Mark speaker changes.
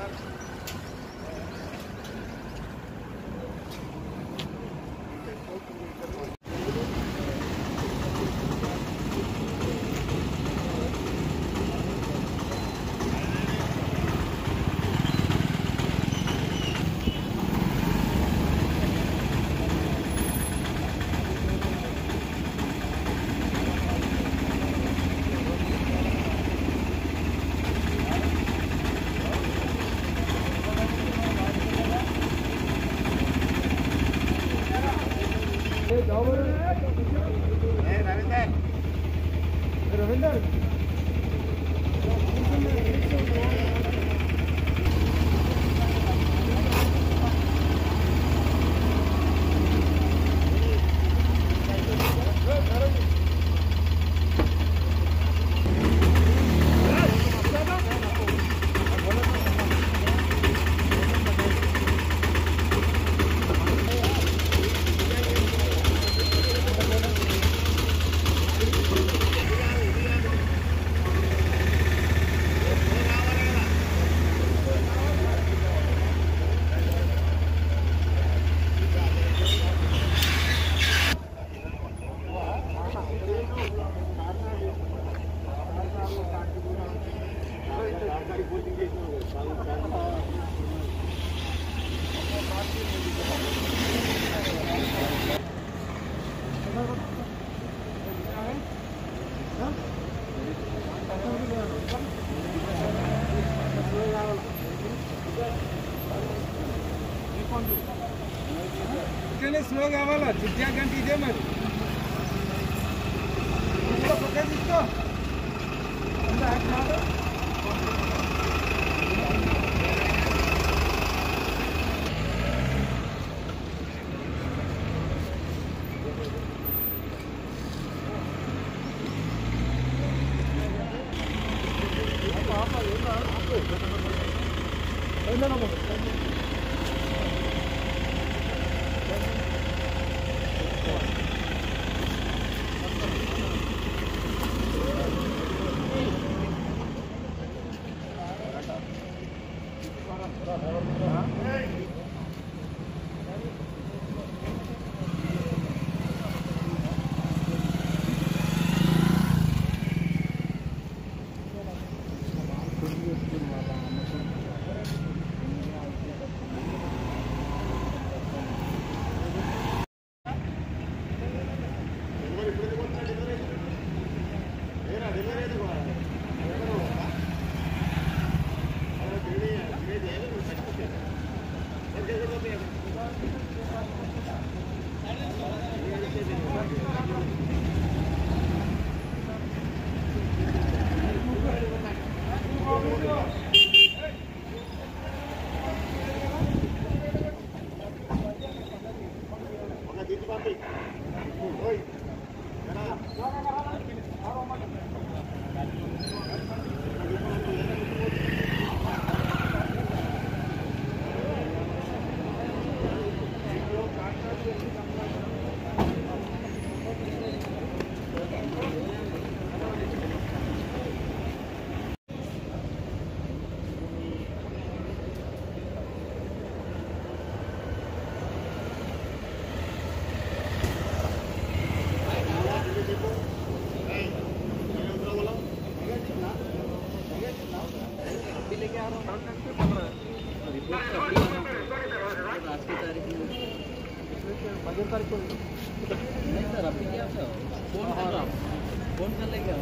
Speaker 1: time. Hey, Davide. Hey, Davide. Hey, Davide. ఇట్లనే slow కావాలా zigzag అంటే ఇదే మరి తీసుకో, పక్కకి తీసుకో అంతా Hey! Oi.
Speaker 2: नहीं सर अभी क्या फ़ोन कर रहा फ़ोन कर लेगा